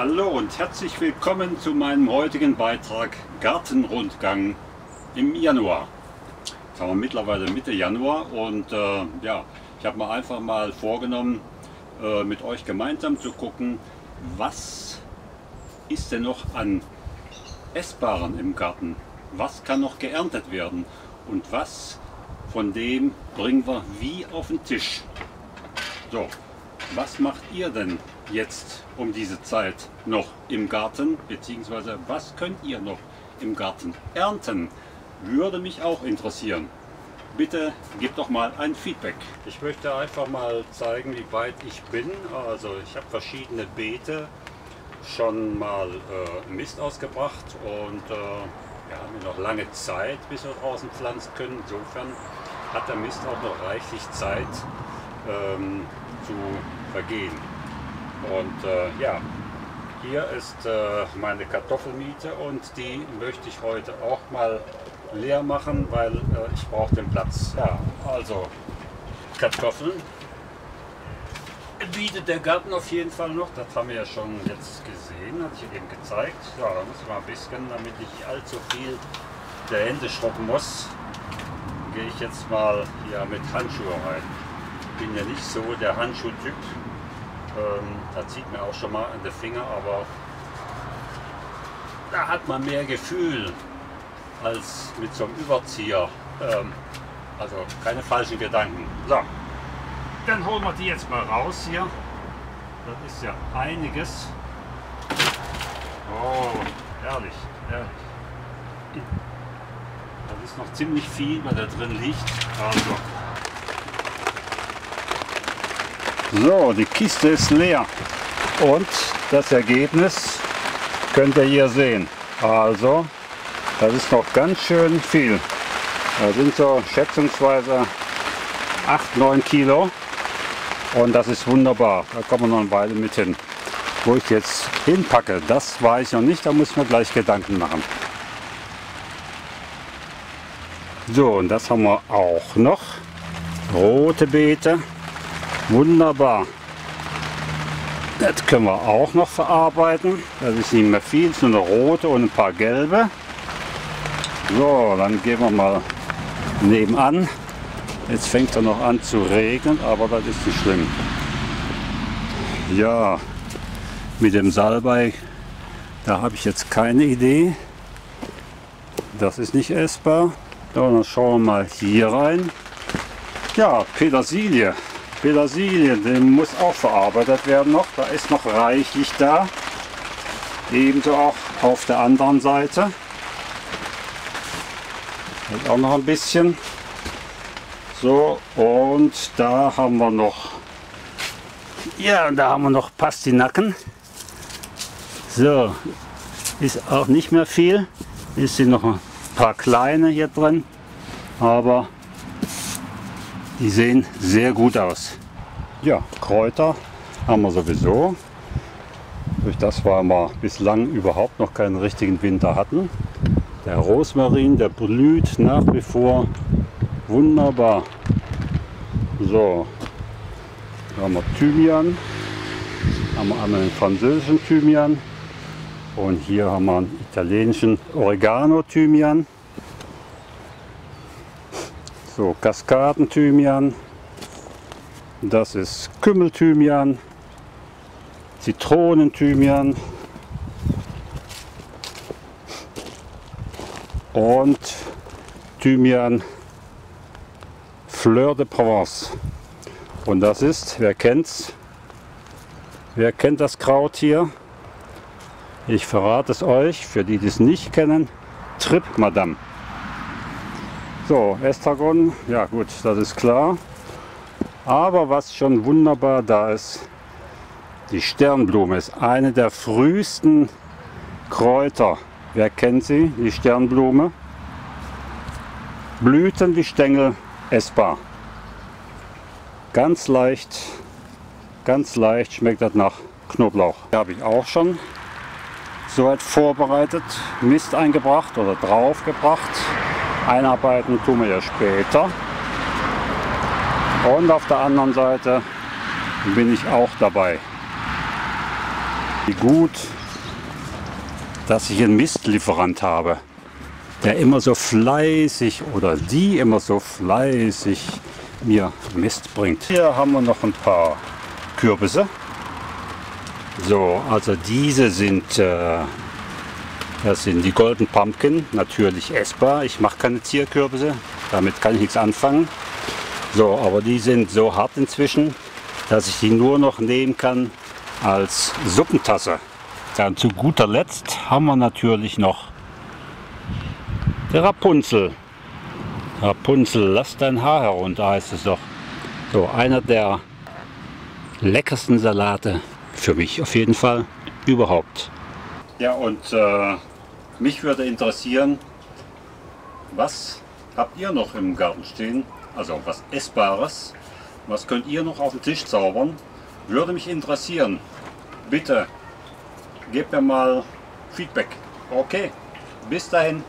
Hallo und herzlich willkommen zu meinem heutigen Beitrag Gartenrundgang im Januar. Jetzt haben wir mittlerweile Mitte Januar und äh, ja, ich habe mir einfach mal vorgenommen, äh, mit euch gemeinsam zu gucken, was ist denn noch an Essbaren im Garten? Was kann noch geerntet werden? Und was von dem bringen wir wie auf den Tisch? So, was macht ihr denn jetzt um diese Zeit noch im Garten? Beziehungsweise was könnt ihr noch im Garten ernten? Würde mich auch interessieren. Bitte gebt doch mal ein Feedback. Ich möchte einfach mal zeigen, wie weit ich bin. Also ich habe verschiedene Beete schon mal äh, Mist ausgebracht und äh, wir haben noch lange Zeit, bis wir draußen pflanzen können. Insofern hat der Mist auch noch reichlich Zeit ähm, zu vergehen. Und äh, ja, hier ist äh, meine Kartoffelmiete und die möchte ich heute auch mal leer machen, weil äh, ich brauche den Platz. Ja, also Kartoffeln bietet der Garten auf jeden Fall noch. Das haben wir ja schon jetzt gesehen, hatte ich eben gezeigt. Ja, da muss ich mal ein bisschen, damit ich nicht allzu viel der Hände schrubben muss, gehe ich jetzt mal hier mit Handschuhe rein. Bin ja nicht so der Handschuhtyp. Ähm, da zieht mir auch schon mal an den Finger, aber da hat man mehr Gefühl als mit so einem Überzieher. Ähm, also keine falschen Gedanken. So, dann holen wir die jetzt mal raus hier. Das ist ja einiges. Oh, herrlich, herrlich. Das ist noch ziemlich viel, was da drin liegt. Also. So, die Kiste ist leer. Und das Ergebnis könnt ihr hier sehen. Also, das ist noch ganz schön viel. Da sind so schätzungsweise 8, 9 Kilo. Und das ist wunderbar. Da kommen wir noch eine Weile mit hin. Wo ich jetzt hinpacke, das weiß ich noch nicht. Da muss ich mir gleich Gedanken machen. So, und das haben wir auch noch. Rote Beete. Wunderbar. Das können wir auch noch verarbeiten. Das ist nicht mehr viel, es eine rote und ein paar gelbe. So, dann gehen wir mal nebenan. Jetzt fängt er noch an zu regnen, aber das ist nicht schlimm. Ja, mit dem Salbei, da habe ich jetzt keine Idee. Das ist nicht essbar. So, dann schauen wir mal hier rein. Ja, Petersilie. Petersilie, den muss auch verarbeitet werden noch. Da ist noch reichlich da. Ebenso auch auf der anderen Seite. Ist auch noch ein bisschen. So, und da haben wir noch, ja, da haben wir noch Pastinaken. So, ist auch nicht mehr viel. Es sind noch ein paar kleine hier drin, aber die sehen sehr gut aus. Ja, Kräuter haben wir sowieso. Durch das, weil wir bislang überhaupt noch keinen richtigen Winter hatten. Der Rosmarin, der blüht nach wie vor wunderbar. So, da haben wir Thymian. Haben wir einmal den französischen Thymian. Und hier haben wir einen italienischen Oregano-Thymian. So, Kaskaden-Thymian. Das ist Kümmelthymian. Zitronen-Thymian. Und Thymian Fleur de Provence. Und das ist, wer kennt's? Wer kennt das Kraut hier? Ich verrate es euch, für die, die es nicht kennen, Trip Madame. So, Estragon, ja gut, das ist klar. Aber was schon wunderbar da ist, die Sternblume ist eine der frühesten Kräuter. Wer kennt sie, die Sternblume? Blüten wie Stängel, essbar. Ganz leicht, ganz leicht schmeckt das nach Knoblauch. Die habe ich auch schon soweit vorbereitet, Mist eingebracht oder draufgebracht. Einarbeiten tun wir ja später. Und auf der anderen Seite bin ich auch dabei. Wie gut, dass ich einen Mistlieferant habe, der immer so fleißig oder die immer so fleißig mir Mist bringt. Hier haben wir noch ein paar Kürbisse. So, also diese sind, äh, das sind die Golden Pumpkin, natürlich essbar. Ich mache keine Zierkürbisse, damit kann ich nichts anfangen. So, aber die sind so hart inzwischen, dass ich die nur noch nehmen kann als Suppentasse. Dann zu guter Letzt haben wir natürlich noch der Rapunzel. Rapunzel, lass dein Haar herunter, heißt es doch. So, einer der leckersten Salate für mich auf jeden Fall überhaupt. Ja, und äh, mich würde interessieren, was habt ihr noch im Garten stehen? Also was Essbares? Was könnt ihr noch auf den Tisch zaubern? Würde mich interessieren. Bitte gebt mir mal Feedback. Okay, bis dahin.